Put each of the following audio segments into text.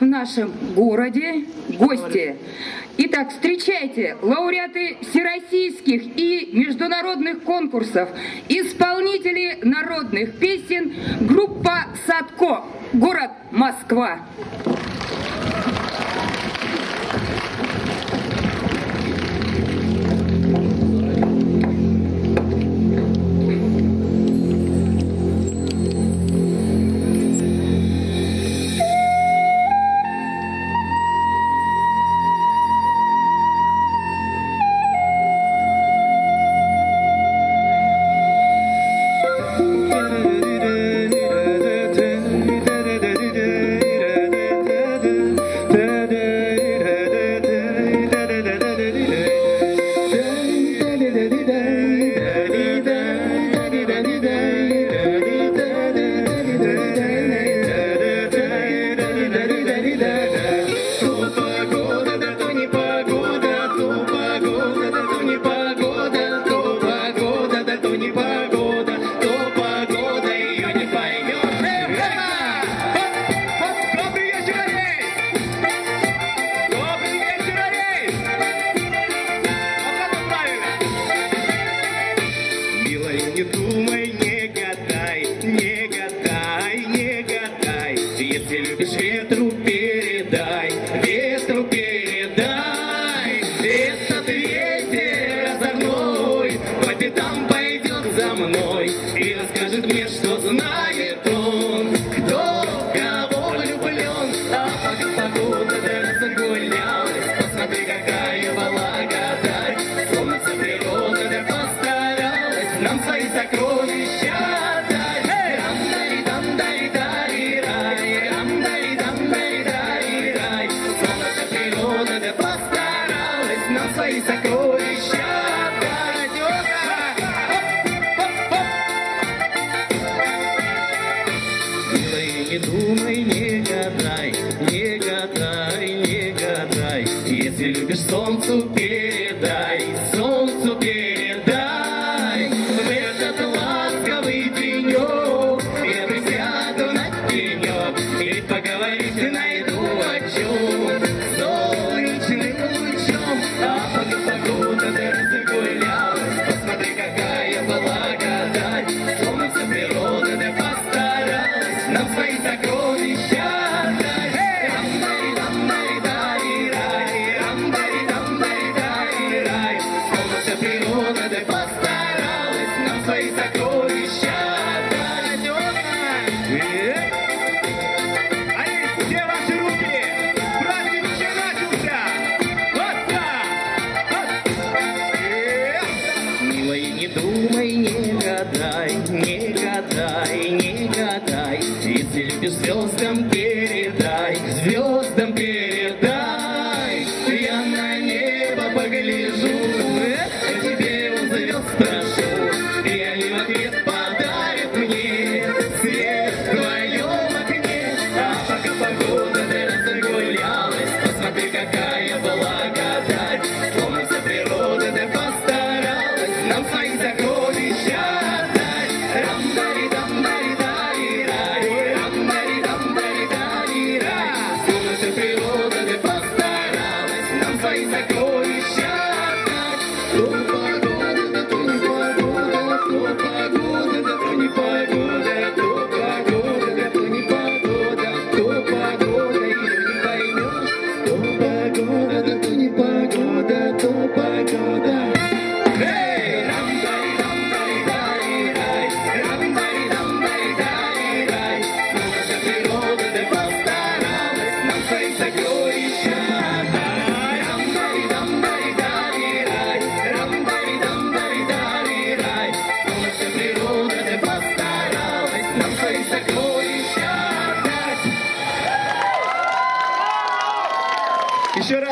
В нашем городе гости. Итак, встречайте лауреаты всероссийских и международных конкурсов, исполнители народных песен, группа «Садко», город Москва.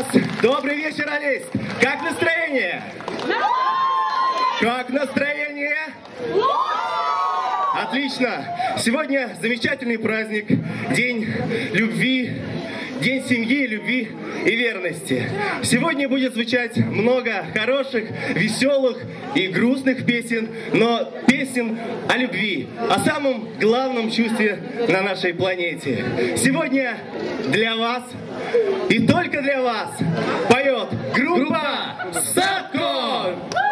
вас! Добрый вечер, Алис. Как настроение? Как настроение? Отлично! Сегодня замечательный праздник, день любви, день семьи, любви и верности. Сегодня будет звучать много хороших, веселых и грустных песен, но песен о любви, о самом главном чувстве на нашей планете. Сегодня для вас и только для вас поет группа Садко!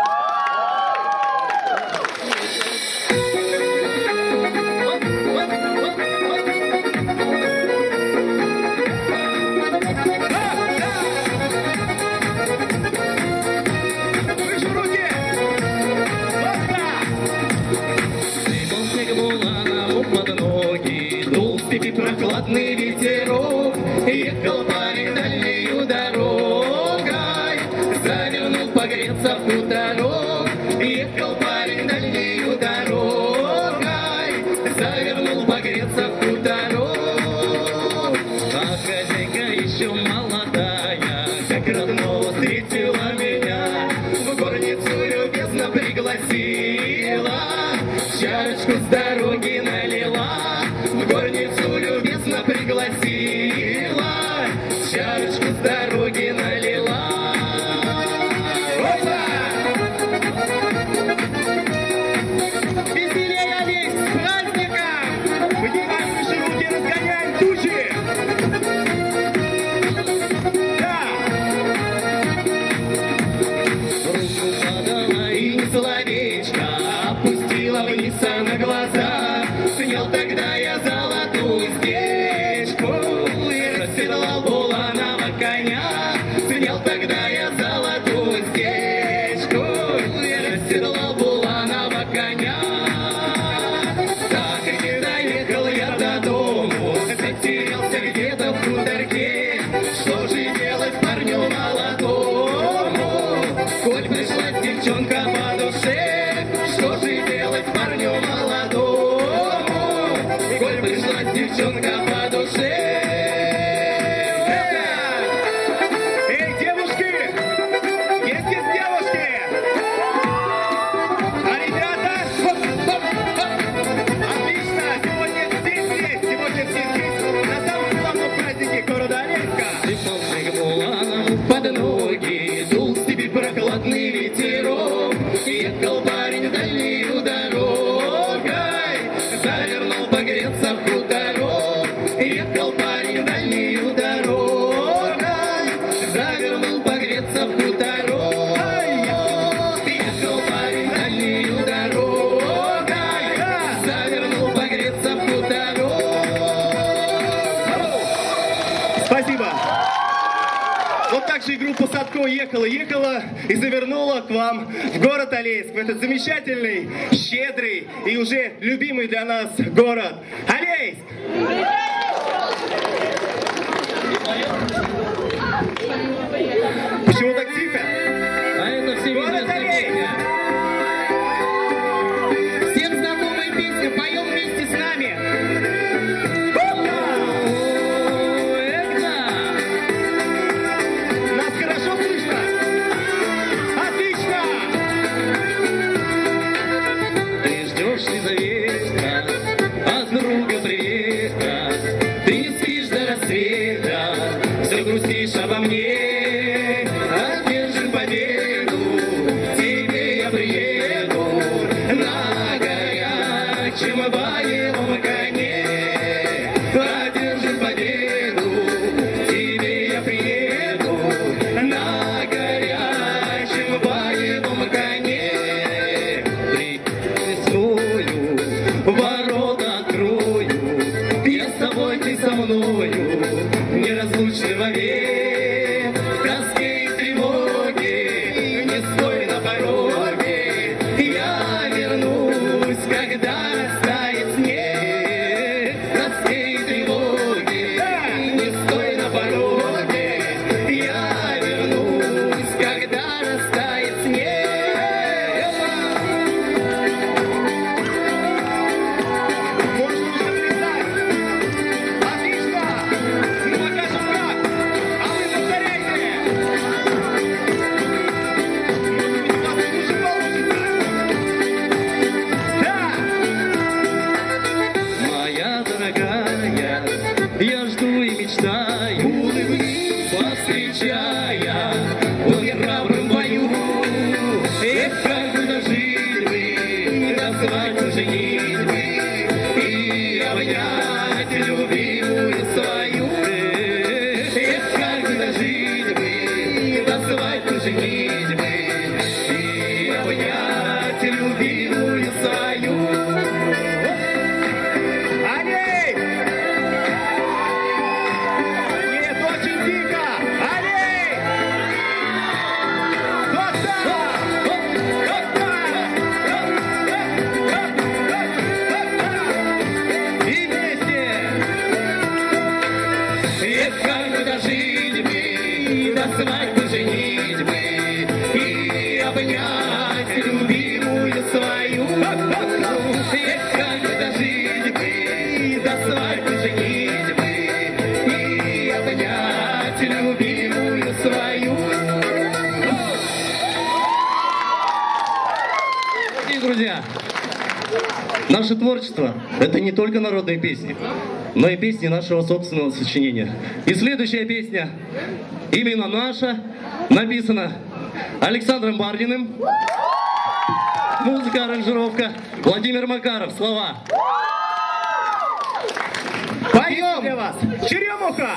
дороги налила в горницу. say. и завернула к вам в город Алейск, в этот замечательный, щедрый и уже любимый для нас город. Алейск! творчество — это не только народные песни, но и песни нашего собственного сочинения. И следующая песня, именно наша, написана Александром Бардиным. Музыка, аранжировка. Владимир Макаров, слова. Поем! Для вас. Черемуха!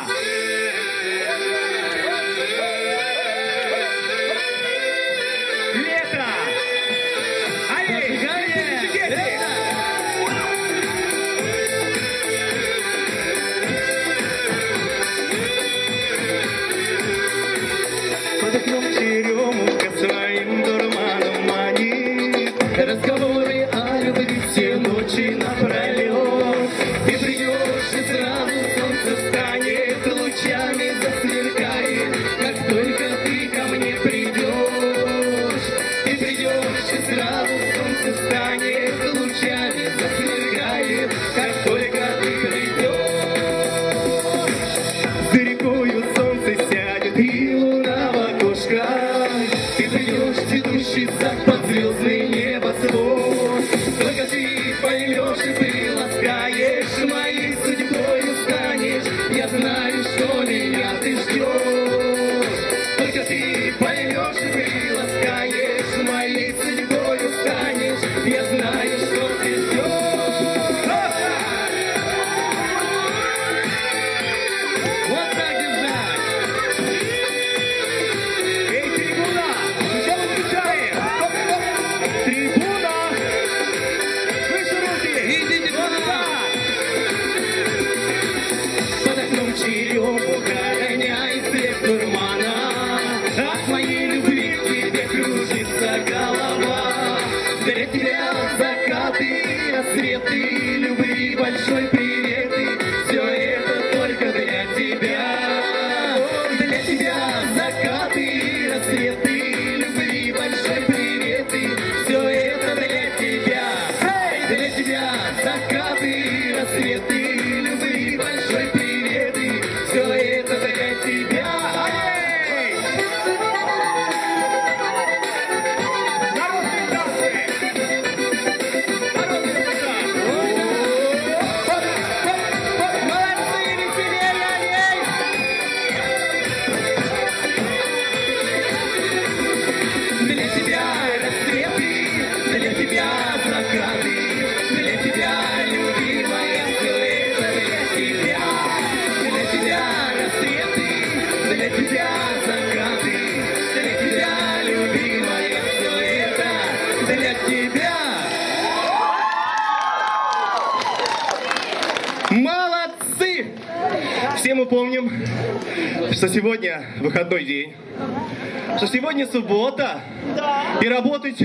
выходной день, что сегодня суббота, да. и работать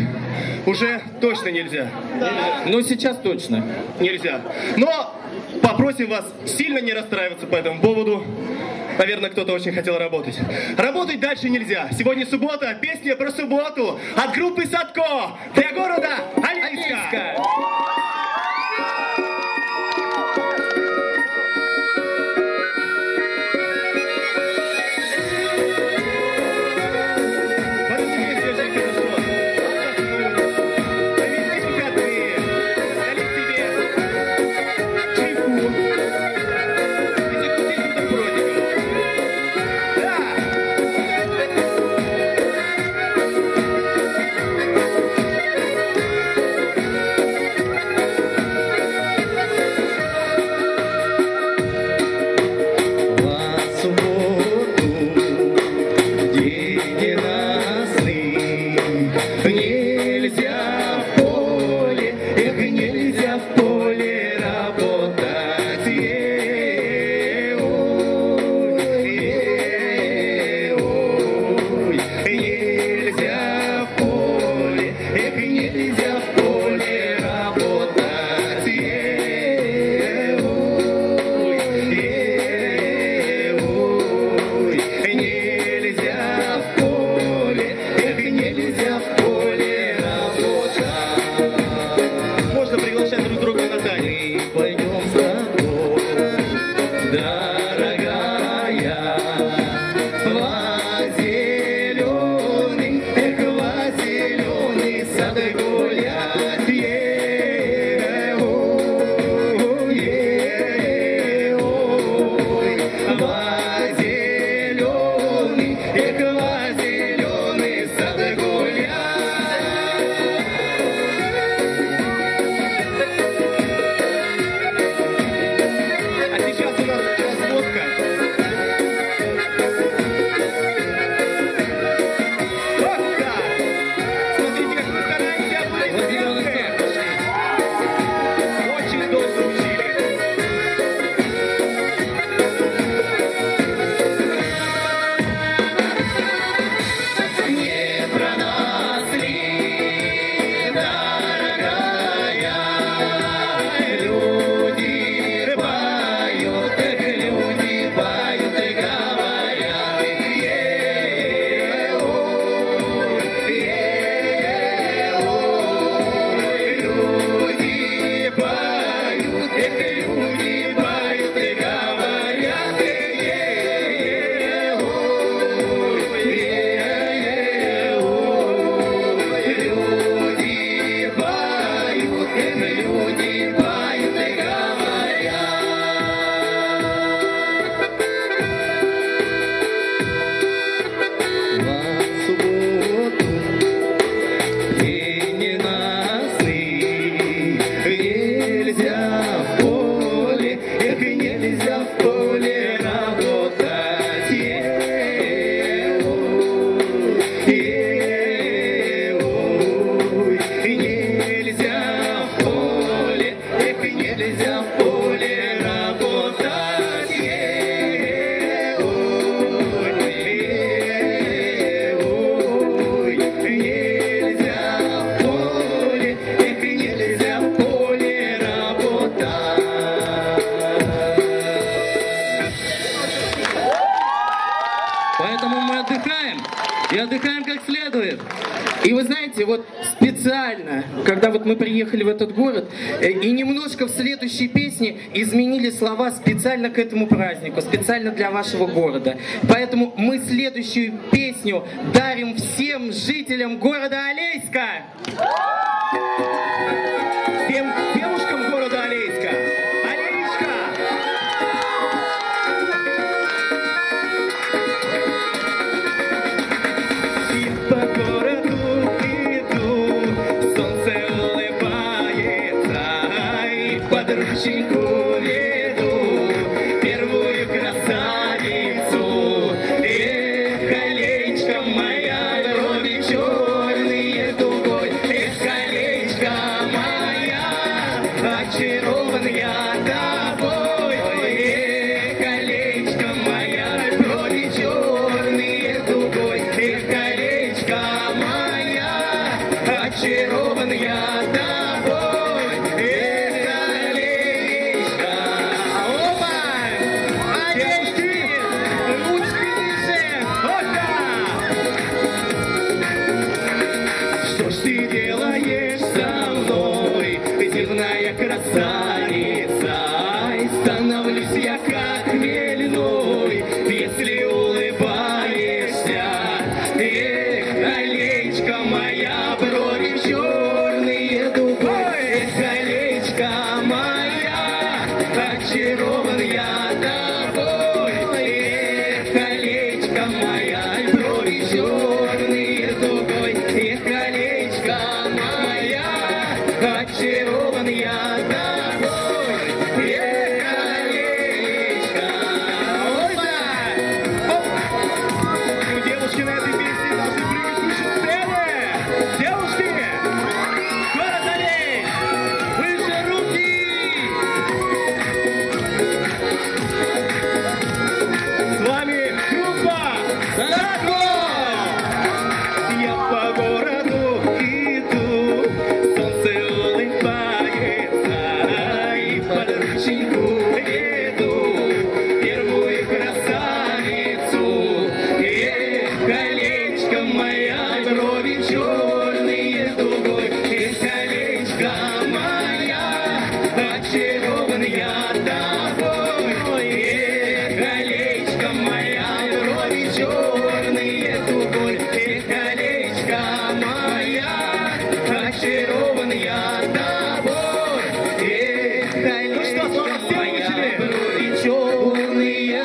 уже точно нельзя. Да. Ну, сейчас точно. Нельзя. Но попросим вас сильно не расстраиваться по этому поводу. Наверное, кто-то очень хотел работать. Работать дальше нельзя. Сегодня суббота, песня про субботу от группы Садко для города Алинска. отдыхаем. И отдыхаем как следует. И вы знаете, вот специально, когда вот мы приехали в этот город, э, и немножко в следующей песне изменили слова специально к этому празднику, специально для вашего города. Поэтому мы следующую песню дарим всем жителям города Олейска. polícia.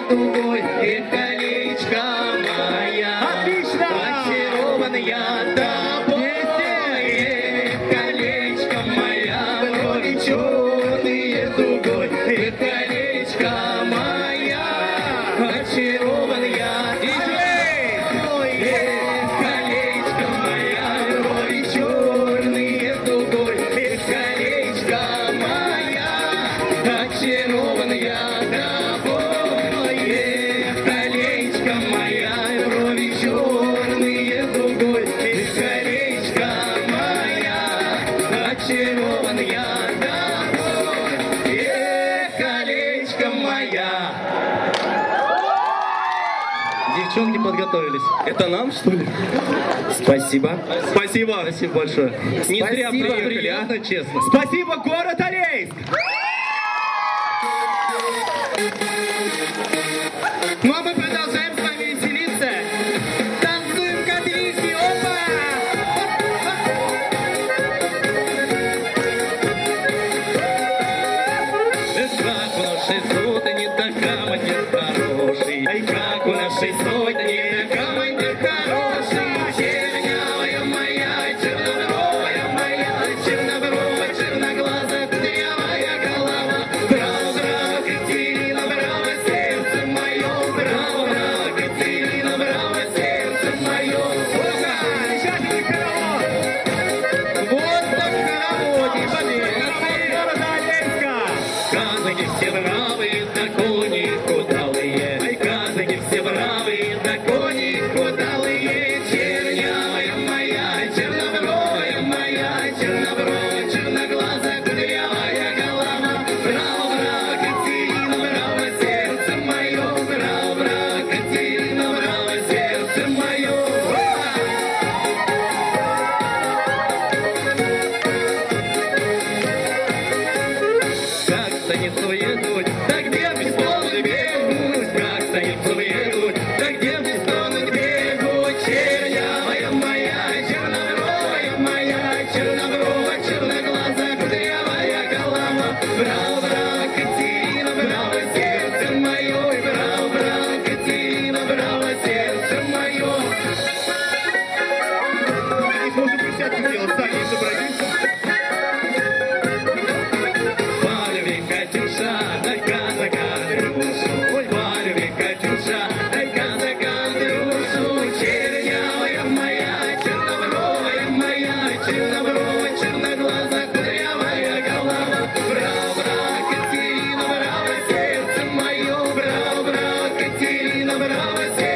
Thank you. Это нам, что ли? Спасибо. Спасибо. Спасибо большое. Не Спасибо. зря приехали, а, честно. Спасибо, город Олейск. never you.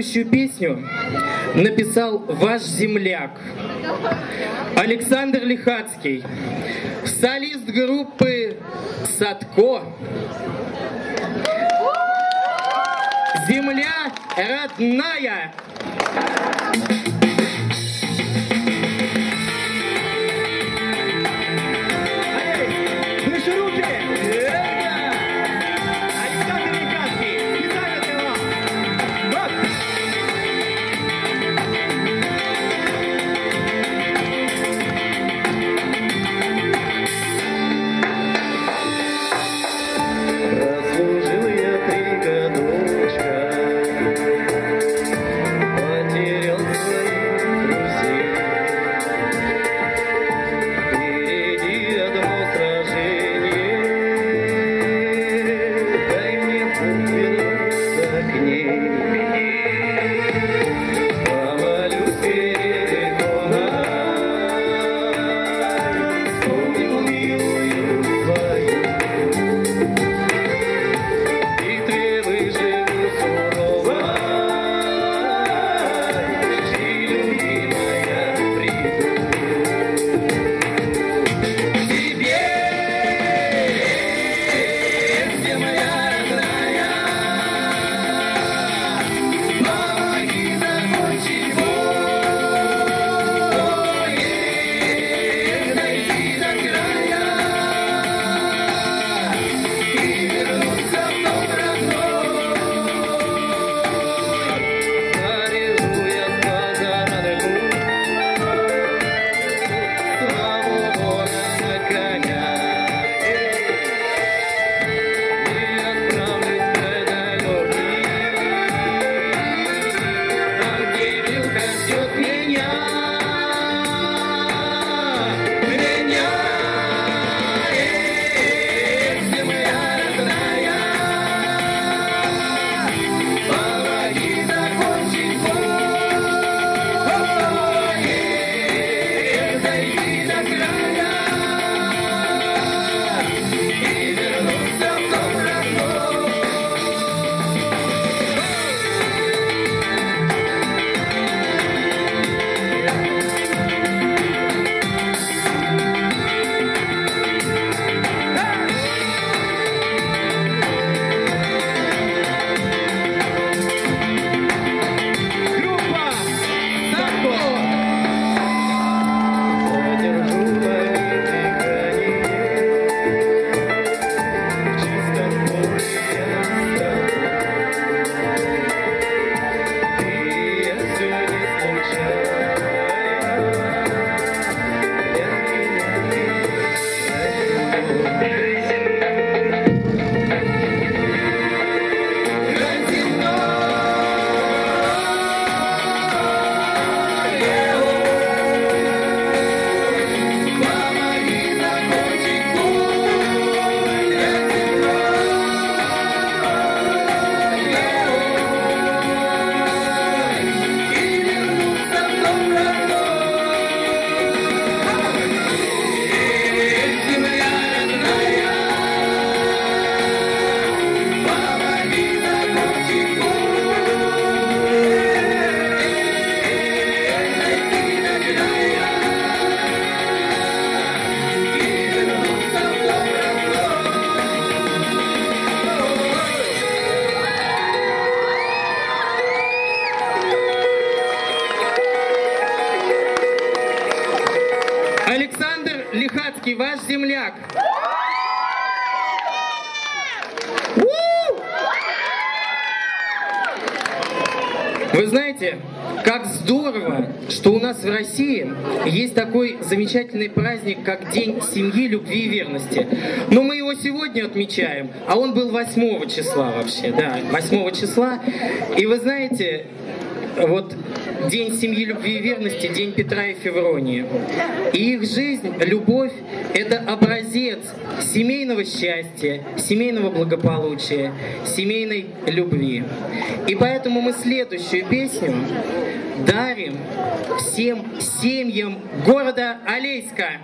Следующую песню написал ваш земляк Александр Лихацкий, солист группы «Садко». Земля родная! В России есть такой замечательный праздник, как День семьи, любви и верности. Но мы его сегодня отмечаем, а он был 8 числа вообще, да, 8 числа. И вы знаете, вот День семьи, любви и верности, День Петра и Февронии. И их жизнь, любовь – это образец семейного счастья, семейного благополучия, семейной любви. И поэтому мы следующую песню дарим всем семьям города Алейска.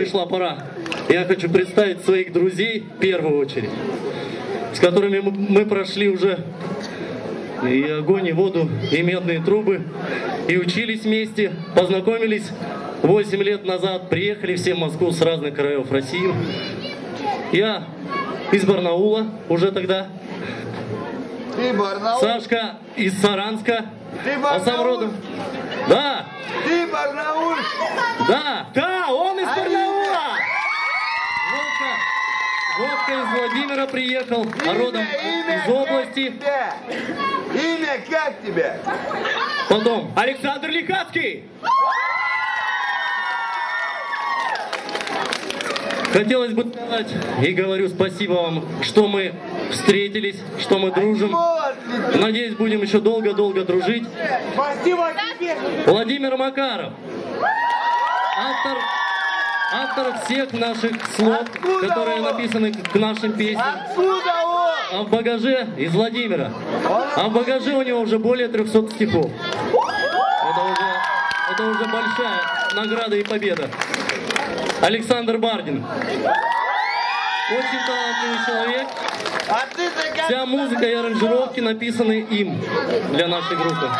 пришла пора. Я хочу представить своих друзей в первую очередь, с которыми мы прошли уже и огонь, и воду, и медные трубы, и учились вместе, познакомились 8 лет назад, приехали все в Москву с разных краев России. Я из Барнаула уже тогда. Ты Барнаул? Сашка из Саранска. Ты Барнаул? А сам родом. Да. Ты Барнаул? Да. Да. из Владимира приехал, имя, родом имя, из области. Имя как тебя? Потом. Александр Ликацкий. Хотелось бы сказать и говорю спасибо вам, что мы встретились, что мы дружим. Надеюсь, будем еще долго-долго дружить. Спасибо. Владимир Макаров. Автор автор всех наших слов, Откуда которые он? написаны к нашим песням. Откуда он? А в багаже из Владимира. А в багаже у него уже более 300 стихов. Это уже, это уже большая награда и победа. Александр Бардин. Очень талантливый человек. А Вся музыка и аранжировки написаны им для нашей группы.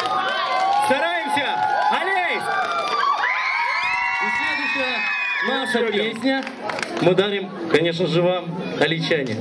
Ну, а наша песня. Мы дарим, конечно же, вам, аличане.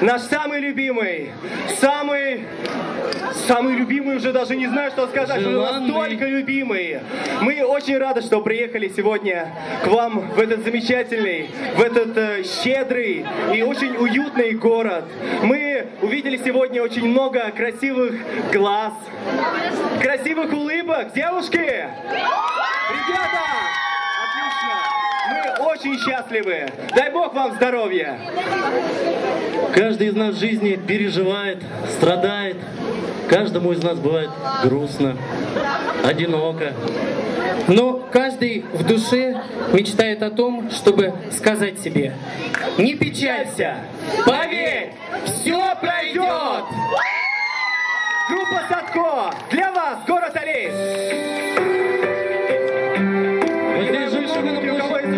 наш самый любимый, самый, самый любимый уже даже не знаю, что сказать, Желанный. настолько любимый. Мы очень рады, что приехали сегодня к вам в этот замечательный, в этот э, щедрый и очень уютный город. Мы увидели сегодня очень много красивых глаз, красивых улыбок. Девушки! Ребята! Отлично! Мы очень счастливы. Дай Бог вам здоровья. Каждый из нас в жизни переживает, страдает. Каждому из нас бывает грустно, одиноко. Но каждый в душе мечтает о том, чтобы сказать себе, не печалься, поверь, все пройдет! Группа Садко, для вас город Олей!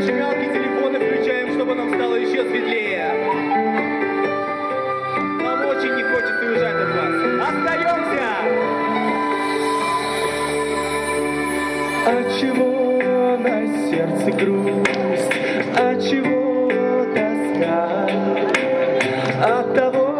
Зажигалки телефоны включаем, чтобы нам стало еще светлее. Нам очень не хочется уезжать от вас. Остаемся! От чего на сердце грусть? От чего тоска? От того,